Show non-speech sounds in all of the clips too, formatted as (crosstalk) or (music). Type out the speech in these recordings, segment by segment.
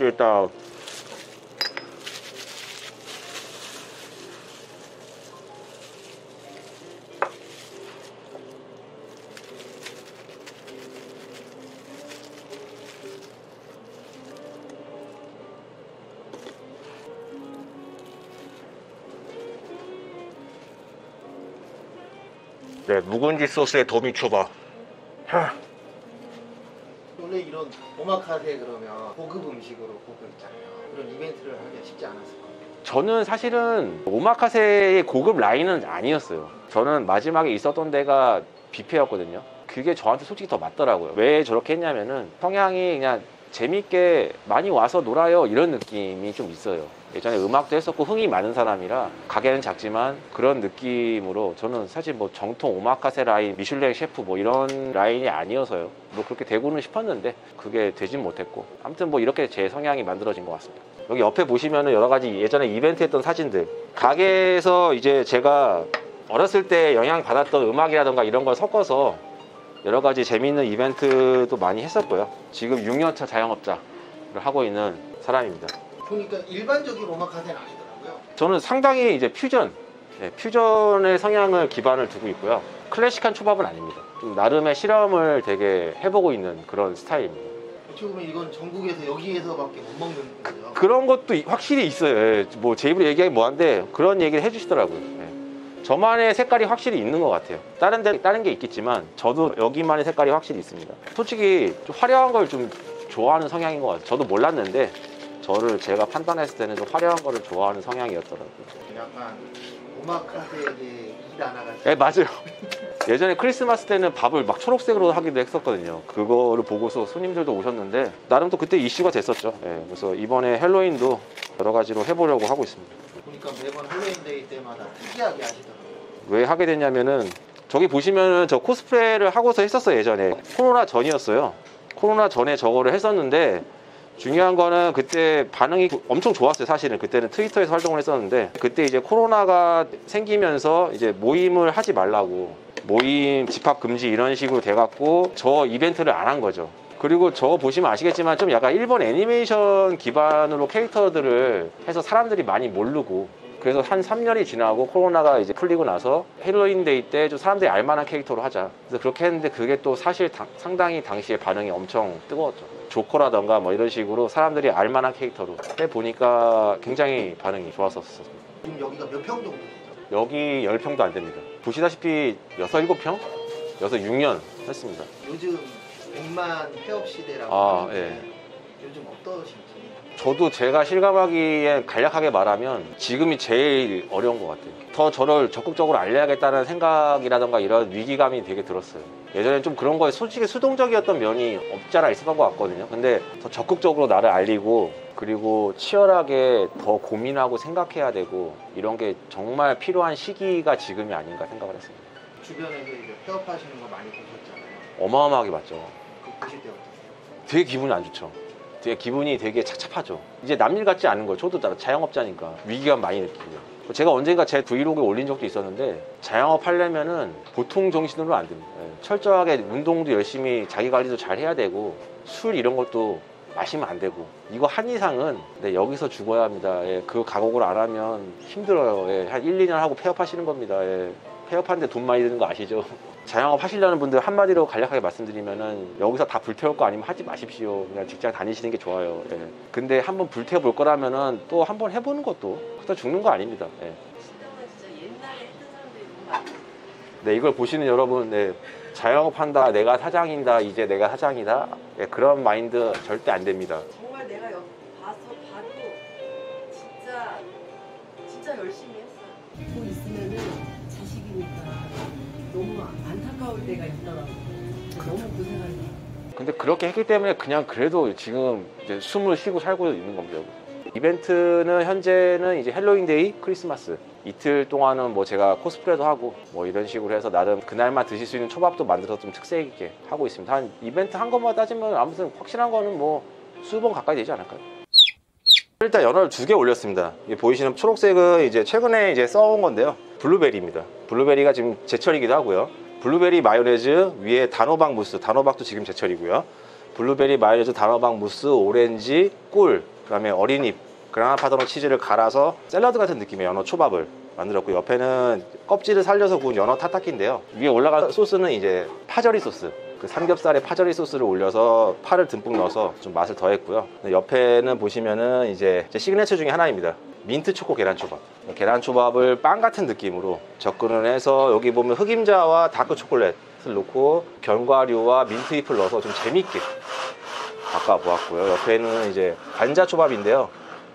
맛있겠다 네 묵은지 소스에 도미초밥 하. 원래 이런 오마카세 그러면 고급 음식으로 보고 있잖아요. 그런 이벤트를 하기가 쉽지 않았을 거예요. 저는 사실은 오마카세의 고급 라인은 아니었어요. 저는 마지막에 있었던 데가 뷔페였거든요. 그게 저한테 솔직히 더 맞더라고요. 왜 저렇게 했냐면은 성향이 그냥 재밌게 많이 와서 놀아요 이런 느낌이 좀 있어요. 예전에 음악도 했었고 흥이 많은 사람이라 가게는 작지만 그런 느낌으로 저는 사실 뭐 정통 오마카세 라인 미슐랭 셰프 뭐 이런 라인이 아니어서요. 뭐 그렇게 되고는 싶었는데 그게 되진 못했고 아무튼 뭐 이렇게 제 성향이 만들어진 것 같습니다. 여기 옆에 보시면은 여러 가지 예전에 이벤트 했던 사진들 가게에서 이제 제가 어렸을 때 영향 받았던 음악이라던가 이런 걸 섞어서 여러 가지 재미있는 이벤트도 많이 했었고요. 지금 6년차 자영업자를 하고 있는 사람입니다. 보니까 일반적인 오마카세는 아니더라고요. 저는 상당히 이제 퓨전, 네, 퓨전의 성향을 기반을 두고 있고요. 클래식한 초밥은 아닙니다. 좀 나름의 실험을 되게 해보고 있는 그런 스타일입니다. 어떻게 보면 이건 전국에서 여기에서밖에 못 먹는 거죠. 그런 것도 이- 확실히 있어요. 예, 뭐제 입으로 얘기하기 뭐한데 그런 얘기를 해주시더라고요. 예. 저만의 색깔이 확실히 있는 것 같아요. 다른 데 다른 게 있겠지만 저도 여기만의 색깔이 확실히 있습니다. 솔직히 좀 화려한 걸 좀 좋아하는 성향인 것 같아요. 저도 몰랐는데 저를 제가 판단했을 때는 좀 화려한 거를 좋아하는 성향이었더라고요. 약간 오마카세의 일 하나가 예, 맞아요. 예전에 크리스마스 때는 밥을 막 초록색으로 하기도 했었거든요. 그거를 보고서 손님들도 오셨는데 나름 또 그때 이슈가 됐었죠. 예, 그래서 이번에 헬로윈도 여러 가지로 해보려고 하고 있습니다. 보니까 매번 할로윈데이 때마다 특이하게 하시더라고요. 왜 하게 됐냐면은 저기 보시면은 저 코스프레를 하고서 했었어요 예전에 코로나 전이었어요 코로나 전에 저거를 했었는데 중요한 거는 그때 반응이 엄청 좋았어요 사실은 그때는 트위터에서 활동을 했었는데 그때 이제 코로나가 생기면서 이제 모임을 하지 말라고 모임 집합 금지 이런 식으로 돼갖고 저 이벤트를 안 한 거죠 그리고 저거 보시면 아시겠지만 좀 약간 일본 애니메이션 기반으로 캐릭터들을 해서 사람들이 많이 모르고 그래서 한 3년이 지나고 코로나가 이제 풀리고 나서 헬로윈데이 때 좀 사람들이 알만한 캐릭터로 하자. 그래서 그렇게 했는데 그게 또 사실 당- 상당히 당시에 반응이 엄청 뜨거웠죠. 조커라던가 뭐 이런 식으로 사람들이 알만한 캐릭터로 해 보니까 굉장히 반응이 좋았었어요. 지금 여기가 몇 평 정도? 여기 10평도 안 됩니다. 보시다시피 6, 7평? 6, 6년 했습니다. 요즘 100만 폐업 시대라고 아, 예. 요즘 어떠신지 저도 제가 실감하기에 간략하게 말하면 지금이 제일 어려운 것 같아요. 더 저를 적극적으로 알려야겠다는 생각이라던가 이런 위기감이 되게 들었어요. 예전에 좀 그런 거에 솔직히 수동적이었던 면이 없지 않아 있었던 것 같거든요. 근데 더 적극적으로 나를 알리고 그리고 치열하게 더 고민하고 생각해야 되고 이런 게 정말 필요한 시기가 지금이 아닌가 생각을 했습니다. 주변에서 이제 폐업하시는 거 많이 보셨잖아요. 어마어마하게 봤죠. 그 보실 때 어떠세요? 되게 기분이 안 좋죠. 되게 기분이 되게 착잡하죠. 이제 남일 같지 않은 거예요. 저도 나- 자영업자니까 위기감 많이 느끼고요. 제가 언젠가 제 브이로그에 올린 적도 있었는데 자영업 하려면은 보통 정신으로 안 됩니다. 예, 철저하게 운동도 열심히 자기 관리도 잘 해야 되고 술 이런 것도 마시면 안 되고 이거 한 이상은 네, 여기서 죽어야 합니다. 예, 그 각오를 안 하면 힘들어요. 예, 한 1, 2년 하고 폐업하시는 겁니다. 예, 폐업하는데 돈 많이 드는 거 아시죠? (laughs) 자영업 하시려는 분들 한마디로 간략하게 말씀드리면은 여기서 다 불태울 거 아니면 하지 마십시오. 그냥 직장 다니시는 게 좋아요. 예. 근데 한번 불태워 볼 거라면은 또 한번 해보는 것도 그다 죽는 거 아닙니다. 예. 네, 이걸 보시는 여러분, 네, 자영업 한다, 내가 사장이다, 이제 내가 사장이다. 예, 그런 마인드 절대 안 됩니다. 정말 내가 여, 봐서 봐도 진짜 진짜 열심히 했어요. 고 있으면은 자식이니까 너무 안타까울 때가 있더라고. 너무 고생하니까. 근데 그렇게 했기 때문에 그냥 그래도 지금 이제 숨을 쉬고 살고 있는 겁니다. 이벤트는 현재는 이제 헬로윈데이, 크리스마스 이틀 동안은 뭐 제가 코스프레도 하고 뭐 이런 식으로 해서 나름 그날만 드실 수 있는 초밥도 만들어서 좀 특색 있게 하고 있습니다. 한 이벤트 한 것만 따지면 아무튼 확실한 거는 뭐 수번 가까이 되지 않을까요? 일단 연어를 두 개 올렸습니다. 이 보이시는 초록색은 이제 최근에 이제 써온 건데요. 블루베리입니다. 블루베리가 지금 제철이기도 하고요. 블루베리 마요네즈 위에 단호박 무스, 단호박도 지금 제철이고요. 블루베리, 마요네즈, 단호박 무스, 오렌지, 꿀, 그다음에 어린잎, 그라나 파다노 치즈를 갈아서 샐러드 같은 느낌의 연어 초밥을 만들었고 옆에는 껍질을 살려서 구운 연어 타타키인데요. 위에 올라간 소스는 이제 파절이 소스. 그 삼겹살에 파절이 소스를 올려서 파를 듬뿍 넣어서 좀 맛을 더했고요. 옆에는 보시면은 이제 제 시그네처 중에 하나입니다. 민트 초코 계란 초밥. 계란 초밥을 빵 같은 느낌으로 접근을 해서 여기 보면 흑임자와 다크 초콜릿을 넣고 견과류와 민트 잎을 넣어서 좀 재밌게 바꿔보았고요. 옆에는 이제 관자 초밥인데요.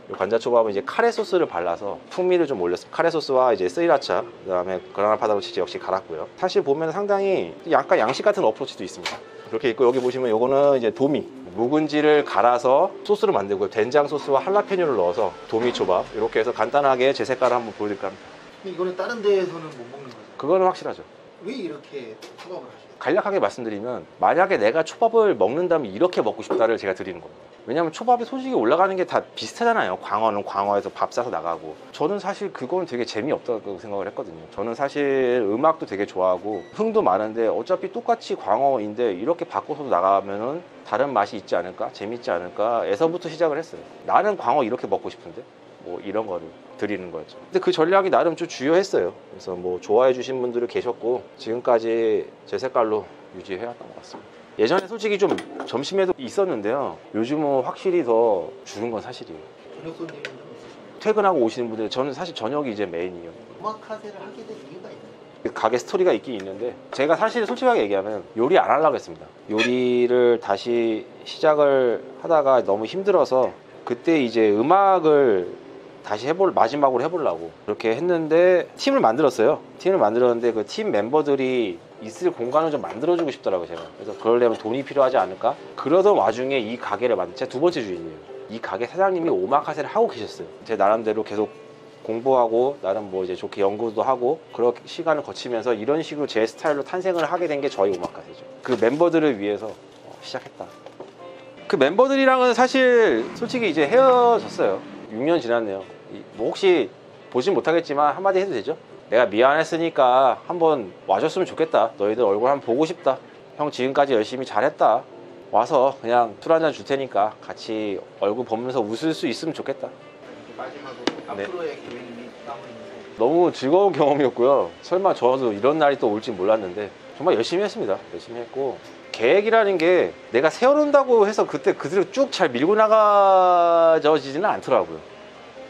이 관자 초밥은 이제 카레 소스를 발라서 풍미를 좀 올렸습니다. 카레 소스와 이제 스리라차, 그다음에 그라나 파다노 치즈 역시 갈았고요. 사실 보면 상당히 약간 양식 같은 approach도 있습니다. 그렇게 있고 여기 보시면 요거는 이제 도미 묵은지를 갈아서 소스를 만들고요. 된장 소스와 할라페뇨를 넣어서 도미 초밥 이렇게 해서 간단하게 제 색깔을 한번 보여드릴까 합니다. 이거는 다른 데에서는 못 먹는 거죠. 그거는 확실하죠. 왜 이렇게 초밥을 하시죠? 간략하게 말씀드리면 만약에 내가 초밥을 먹는다면 이렇게 먹고 싶다를 제가 드리는 겁니다. 왜냐하면 초밥이 솔직히 올라가는 게 다 비슷하잖아요. 광어는 광어에서 밥 싸서 나가고. 저는 사실 그건 되게 재미없다고 생각을 했거든요. 저는 사실 음악도 되게 좋아하고 흥도 많은데 어차피 똑같이 광어인데 이렇게 바꿔서 나가면은 다른 맛이 있지 않을까? 재밌지 않을까? 에서부터 시작을 했어요. 나는 광어 이렇게 먹고 싶은데 뭐 이런 거를 드리는 거였죠. 근데 그 전략이 나름 좀 주요했어요. 그래서 뭐 좋아해 주신 분들이 계셨고 지금까지 제 색깔로 유지해 왔던 것 같습니다. 예전에 솔직히 좀 점심에도 있었는데요. 요즘은 확실히 더 줄은 건 사실이에요. 저녁 손님은? 퇴근하고 오시는 분들 저는 사실 저녁이 이제 메인이에요. 오마카세를 하게 된 이유가 있나요? 가게 스토리가 있긴 있는데 제가 사실 솔직하게 얘기하면 요리 안 하려고 했습니다. 요리를 다시 시작을 하다가 너무 힘들어서 그때 이제 음악을 다시 해볼 마지막으로 해보려고 그렇게 했는데 팀을 만들었어요. 팀을 만들었는데 그 팀 멤버들이 있을 공간을 좀 만들어주고 싶더라고요 제가. 그래서 그러려면 돈이 필요하지 않을까? 그러던 와중에 이 가게를 만든 제가 두 번째 주인이에요. 이 가게 사장님이 오마카세를 하고 계셨어요. 제 나름대로 계속 공부하고 나름 뭐 이제 좋게 연구도 하고 그런 시간을 거치면서 이런 식으로 제 스타일로 탄생을 하게 된 게 저희 오마카세죠. 그 멤버들을 위해서 어, 시작했다. 그 멤버들이랑은 사실 솔직히 이제 헤어졌어요. 6년 지났네요. 이- 뭐 혹시 보진 못하겠지만 한마디 해도 되죠? 내가 미안했으니까 한번 와줬으면 좋겠다. 너희들 얼굴 한번 보고 싶다. 형 지금까지 열심히 잘했다. 와서 그냥 술 한잔 줄 테니까 같이 얼굴 보면서 웃을 수 있으면 좋겠다. 마지막으로 네. 앞으로의 계획이. 너무 즐거운 경험이었고요. 설마 저도 이런 날이 또 올지 몰랐는데 정말 열심히 했습니다. 열심히 했고 계획이라는 게 내가 세워놓는다고 해서 그때 그대로 쭉 잘 밀고 나가지지는 않더라고요.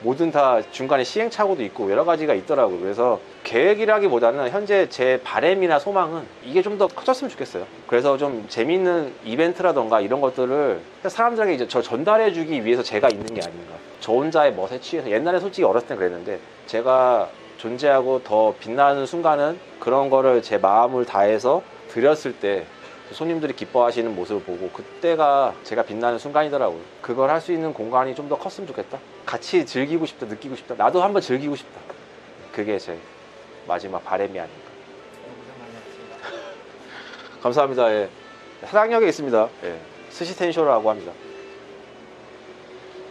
뭐든 다 중간에 시행착오도 있고 여러 가지가 있더라고요. 그래서 계획이라기보다는 현재 제 바램이나 소망은 이게 좀 더 커졌으면 좋겠어요. 그래서 좀 재밌는 이벤트라던가 이런 것들을 사람들에게 이제 저 전달해 주기 위해서 제가 있는 게 아닌가. 저 혼자의 멋에 취해서 옛날에 솔직히 어렸을 땐 그랬는데 제가 존재하고 더 빛나는 순간은 그런 거를 제 마음을 다해서 드렸을 때 손님들이 기뻐하시는 모습을 보고 그때가 제가 빛나는 순간이더라고요. 그걸 할 수 있는 공간이 좀 더 컸으면 좋겠다. 같이 즐기고 싶다, 느끼고 싶다. 나도 한번 즐기고 싶다. 그게 제 마지막 바램이 아닌가. (laughs) 감사합니다. 예. 사당역에 있습니다. 예. 스시텐쇼라고 합니다.